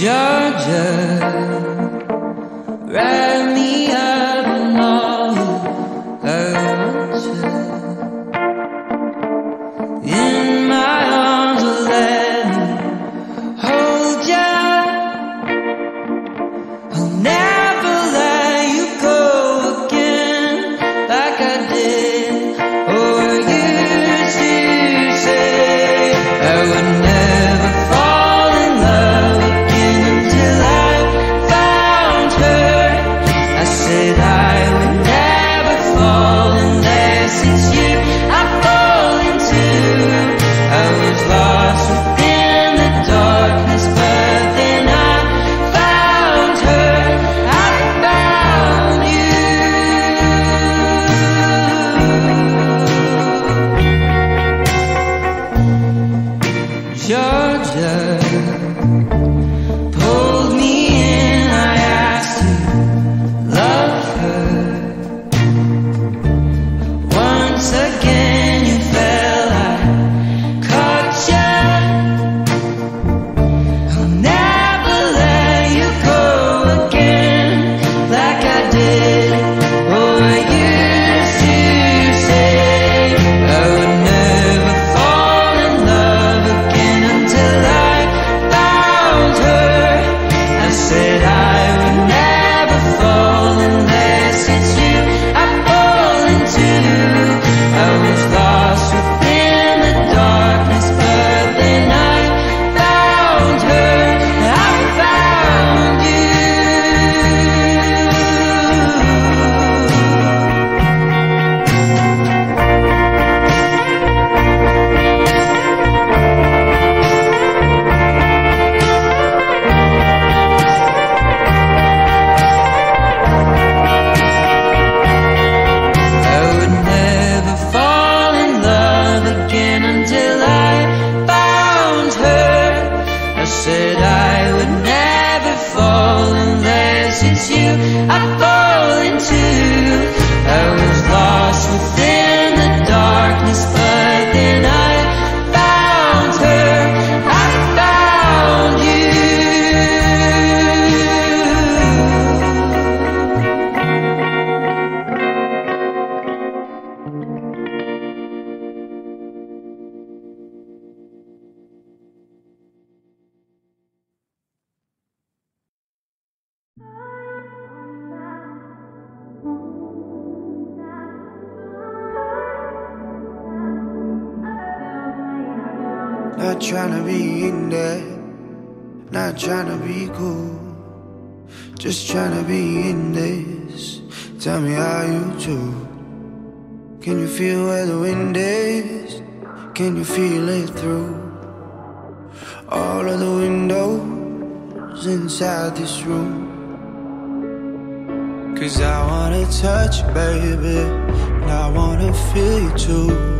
Georgia. Right lies, lies. Not trying to be in there, not trying to be cool. Just trying to be in this. Tell me how you do. Can you feel where the wind is? Can you feel it through all of the windows inside this room? Cause I wanna touch you, baby, and I wanna feel you too.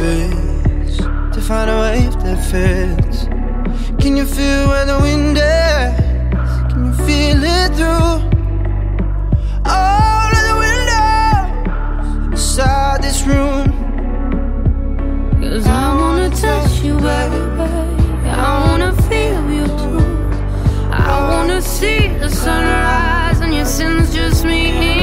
To find a wave that fits. Can you feel where the wind is? Can you feel it through All of the windows Inside this room? Cause I wanna touch you, baby, I wanna feel you too I wanna see the sunrise And your sins just me.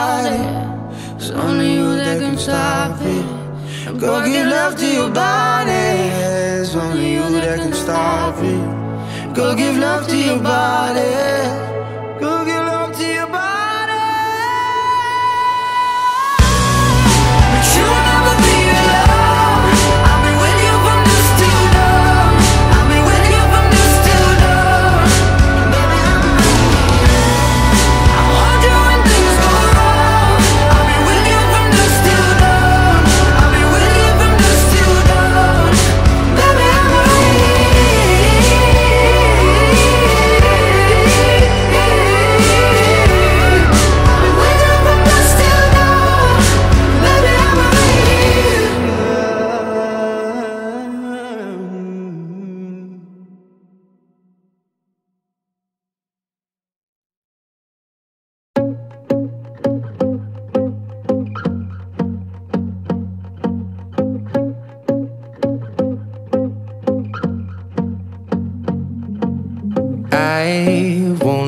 about it. It's only you that can stop it. Go give love to your body. It's only you that can stop it. Go give love to your body. Go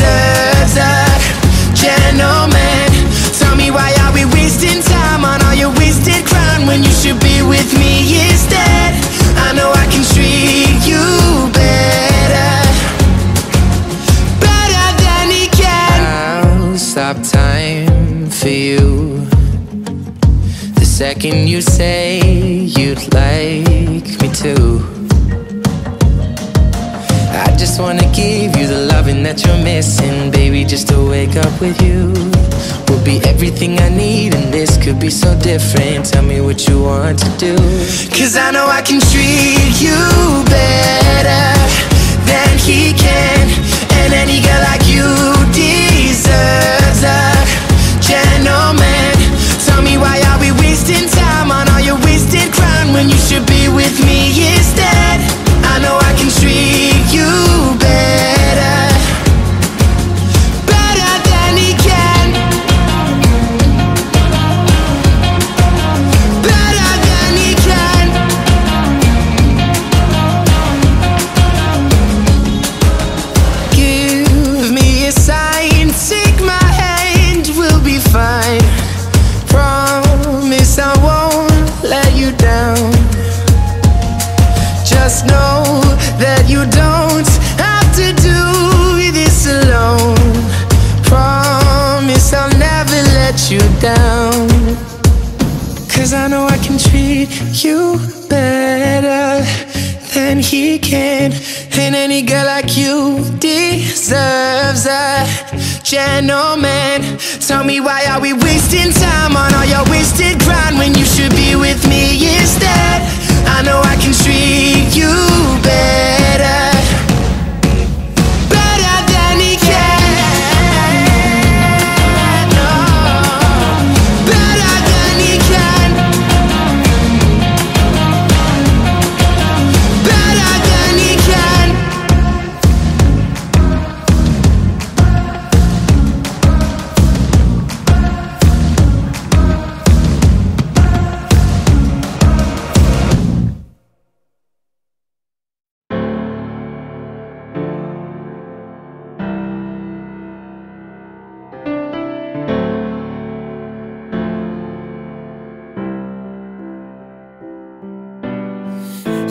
deserves a gentleman. Tell me why are we wasting just wanna give you the loving that you're missing, baby. Just to wake up with you will be everything I need, and this could be so different. Tell me what you want to do. Cause I know I can treat you better than he can, and any girl like you deserves a gentleman. Tell me why are we wasting time on all your wasted crown when you should you don't have to do this alone. Promise I'll never let you down. Cause I know I can treat you better than he can. And any girl like you deserves a gentleman. Tell me why are we wasting time on all your wasted grind when you should be with me instead? I know I can treat you better.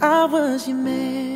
I was your man.